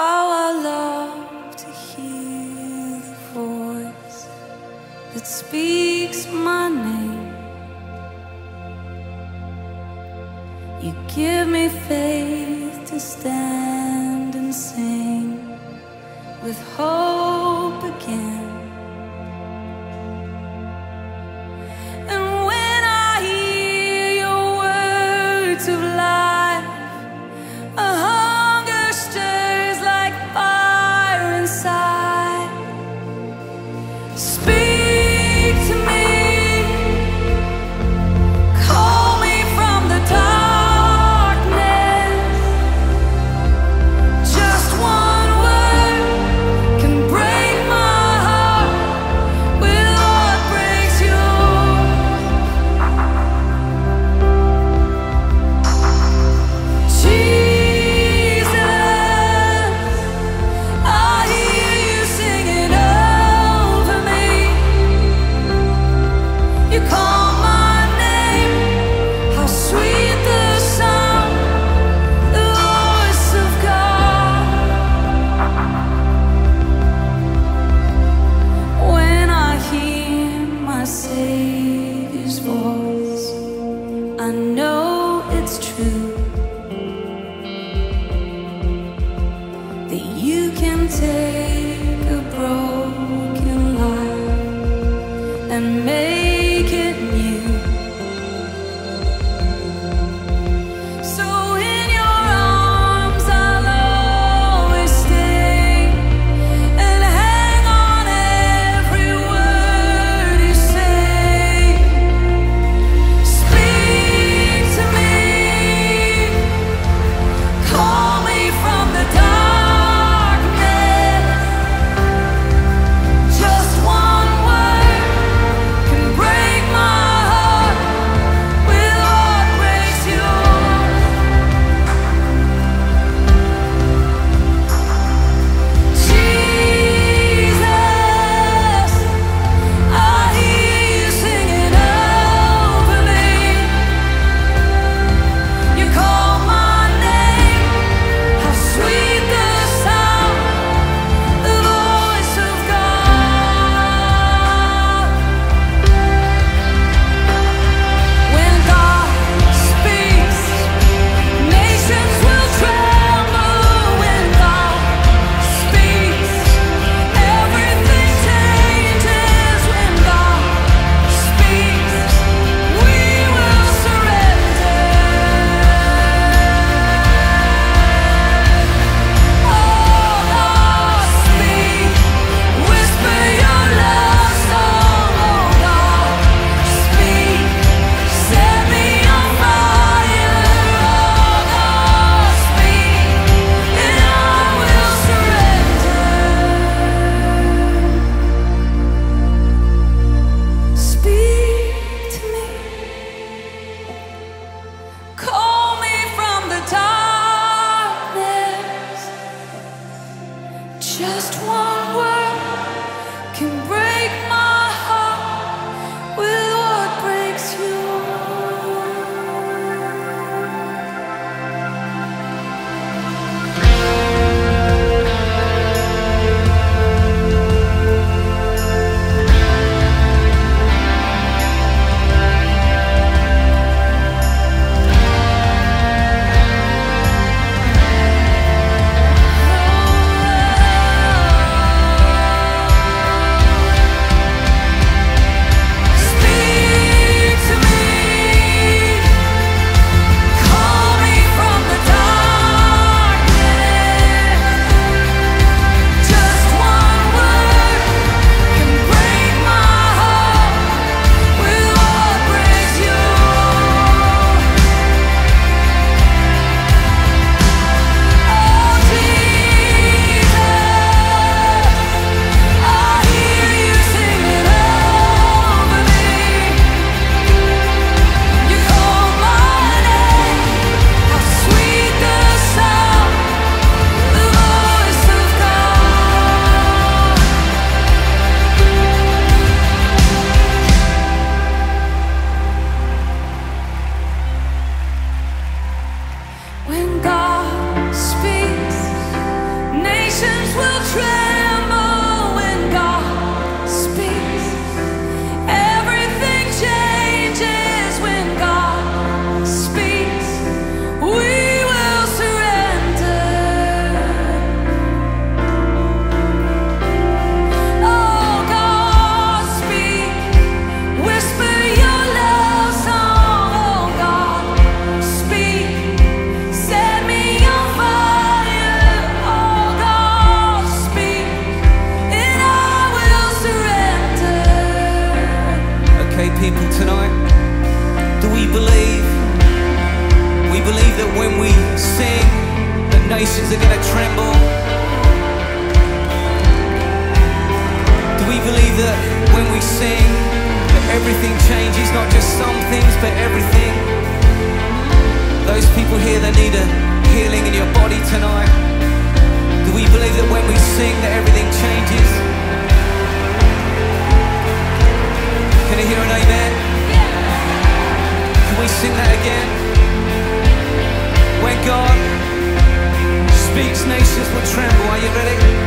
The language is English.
I love to hear the voice that speaks my name. You give me faith to stand and sing with hope again. I know when God nations are gonna tremble. Do we believe that when we sing, that everything changes, not just some things, but everything? Those people here that need a healing in your body tonight. Do we believe that when we sing that everything changes? Can I hear an amen? Can we sing that again? Speaks, nations will tremble. Are you ready?